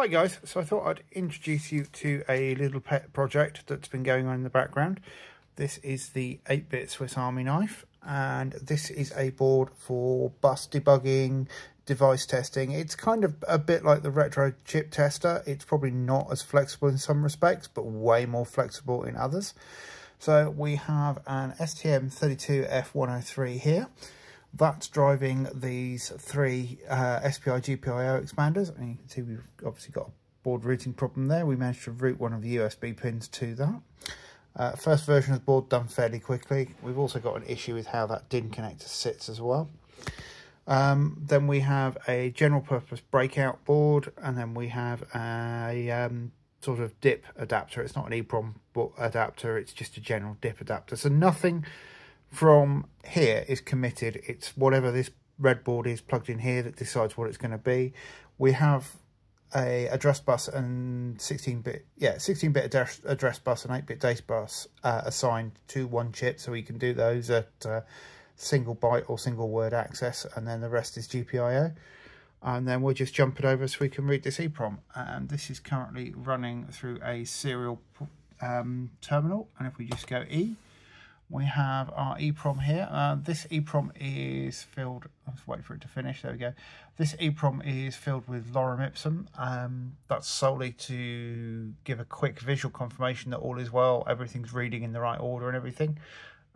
Hi guys, so I thought I'd introduce you to a little pet project that's been going on in the background. This is the 8-bit Swiss Army knife and this is a board for bus debugging, device testing. It's kind of a bit like the retro chip tester. It's probably not as flexible in some respects, but way more flexible in others. So we have an STM32F103 here that's driving these three uh, SPI GPIO expanders. And you can see we've obviously got a board routing problem there. We managed to route one of the USB pins to that. Uh, first version of the board done fairly quickly. We've also got an issue with how that DIN connector sits as well. Um, then we have a general purpose breakout board and then we have a um, sort of dip adapter. It's not an EEPROM adapter, it's just a general dip adapter. So nothing from here is committed. It's whatever this red board is plugged in here that decides what it's going to be. We have a address bus and 16-bit, yeah, 16-bit address, address bus and 8-bit data bus uh, assigned to one chip, so we can do those at uh, single byte or single word access, and then the rest is GPIO. And then we'll just jump it over so we can read this EEPROM. And this is currently running through a serial um, terminal, and if we just go E, we have our EEPROM here. Uh, this EEPROM is filled, let's wait for it to finish, there we go. This EEPROM is filled with lorem ipsum. Um, that's solely to give a quick visual confirmation that all is well, everything's reading in the right order and everything.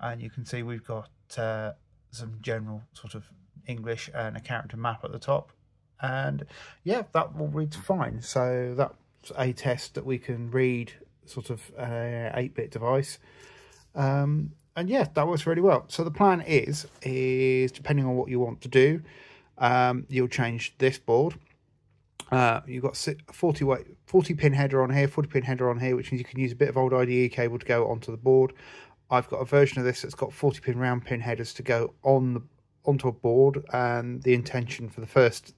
And you can see we've got uh, some general sort of English and a character map at the top. And yeah, that will read fine. So that's a test that we can read sort of an 8-bit device. Um, and yeah, that works really well. So the plan is, is depending on what you want to do, um, you'll change this board. Uh, you've got 40 weight, 40 pin header on here, 40 pin header on here, which means you can use a bit of old IDE cable to go onto the board. I've got a version of this that's got 40 pin round pin headers to go on the onto a board, and the intention for the first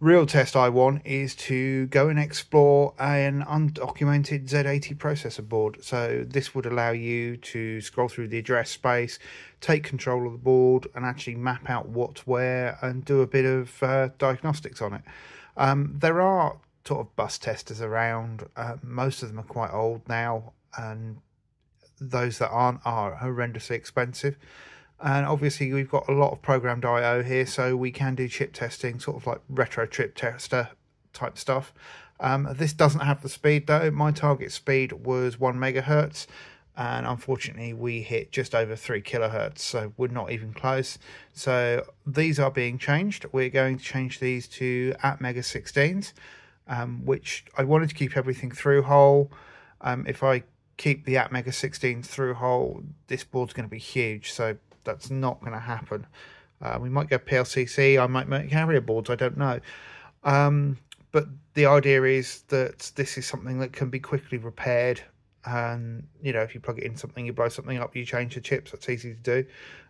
real test I want is to go and explore an undocumented Z80 processor board. So this would allow you to scroll through the address space, take control of the board and actually map out what's where and do a bit of uh, diagnostics on it. Um, there are sort of bus testers around. Uh, most of them are quite old now and those that aren't are horrendously expensive and obviously we've got a lot of programmed I/O here, so we can do chip testing, sort of like retro chip tester type stuff. Um, this doesn't have the speed though. My target speed was one megahertz, and unfortunately we hit just over three kilohertz, so we're not even close. So these are being changed. We're going to change these to Atmega 16s, um, which I wanted to keep everything through hole. Um, if I keep the Atmega 16s through hole, this board's going to be huge. So that's not going to happen. Uh, we might go PLCC. I might make carrier boards. I don't know. Um, but the idea is that this is something that can be quickly repaired. And, you know, if you plug it in something, you blow something up, you change the chips. That's easy to do.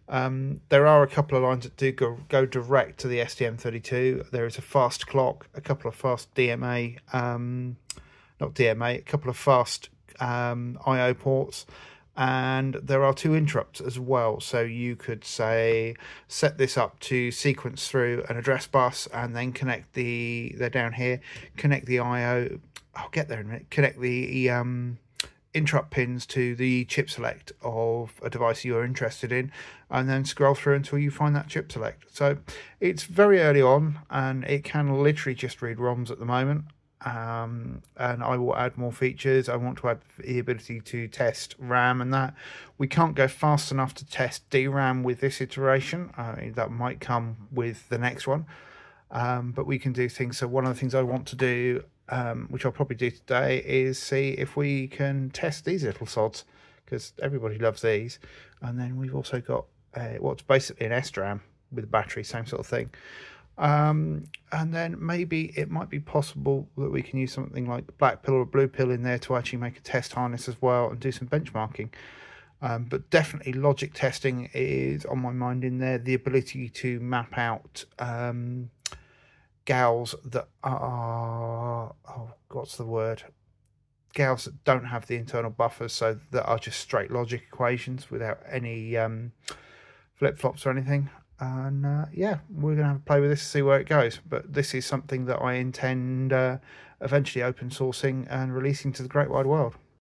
Um, there are a couple of lines that do go, go direct to the STM32. There is a fast clock, a couple of fast DMA, um, not DMA, a couple of fast um, I/O ports, and there are two interrupts as well. So you could say set this up to sequence through an address bus and then connect the they're down here connect the io i'll get there in a minute connect the um interrupt pins to the chip select of a device you're interested in and then scroll through until you find that chip select. So it's very early on and it can literally just read roms at the moment um, and I will add more features. I want to add the ability to test RAM and that. We can't go fast enough to test DRAM with this iteration. Uh, that might come with the next one. Um, but we can do things. So one of the things I want to do, um, which I'll probably do today, is see if we can test these little sods because everybody loves these. And then we've also got uh, what's basically an SRAM with a battery, same sort of thing. Um, and then maybe it might be possible that we can use something like black pill or blue pill in there to actually make a test harness as well and do some benchmarking. Um, but definitely logic testing is on my mind in there. The ability to map out um, GALs that are, oh, what's the word? GALs that don't have the internal buffers, so that are just straight logic equations without any um, flip flops or anything. And uh, yeah, we're to have a play with this to see where it goes. But this is something that I intend uh, eventually open sourcing and releasing to the great wide world.